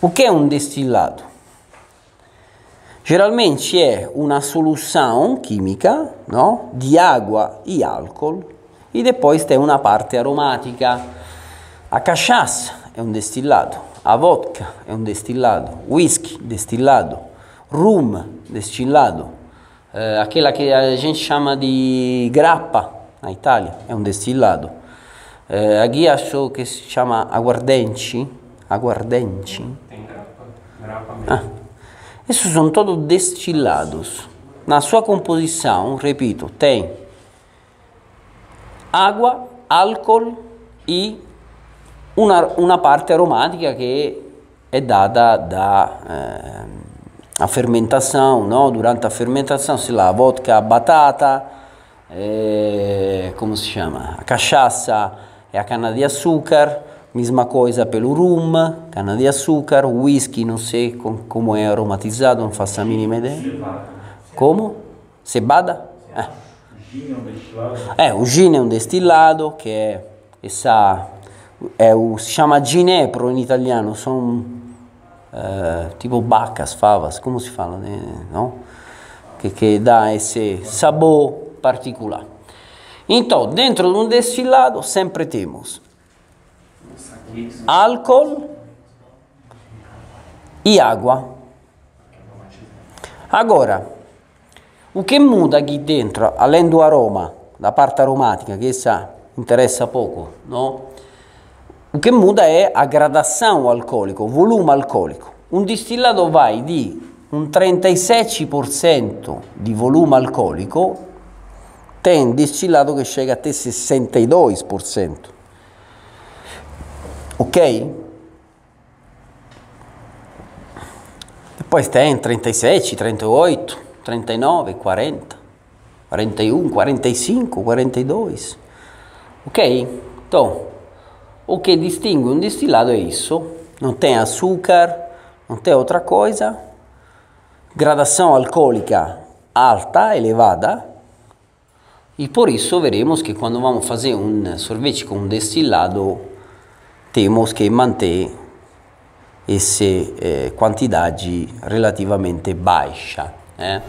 O que é um destilado? Geralmente é uma solução química no? de água e álcool e depois tem uma parte aromática. A cachaça é um destilado, a vodka é um destilado, whisky, destilado, rum, destilado, eh, aquela que a gente chama de grappa na Itália, é um destilado. Eh, aqui acho que se chama aguardente, aguardente. Tem grapa, grapa mesmo. Ah. Esses são todos destilados. Na sua composição, repito, tem água, álcool e uma, uma parte aromática que é dada da eh, a fermentação, no? durante a fermentação, sei lá, a vodka, a batata, eh, como se chama? A cachaça e a cana de açúcar, Mesma coisa pelo rum, cana-de-açúcar, whisky, não sei com, como é aromatizado, não faço a mínima ideia. Cevada. Como? Cebada? É. É o gin é um destilado, que é essa... É o, se chama ginepro in italiano, são eh, tipo vacas, favas, como se fala, né? não? Que, que dá esse sabor particular. Então, dentro de um destilado sempre temos Álcool e água. Agora, o que muda aqui dentro, além do aroma, da parte aromática, que essa interessa pouco, no? o che muda è a gradação alcolico, volume alcolico. Un distillato vai di un 36% di volume alcolico, tem distillato che chega até 62%. Ok? Depois tem 37, 38, 39, 40, 41, 45, 42. Ok? Então, o que distingue um destilado é isso. Não tem açúcar, não tem outra coisa. Gradação alcoólica alta, elevada. E por isso veremos que quando vamos fazer um sorvete com um destilado, temos que manter essa eh, quantidade relativamente baixa. eh.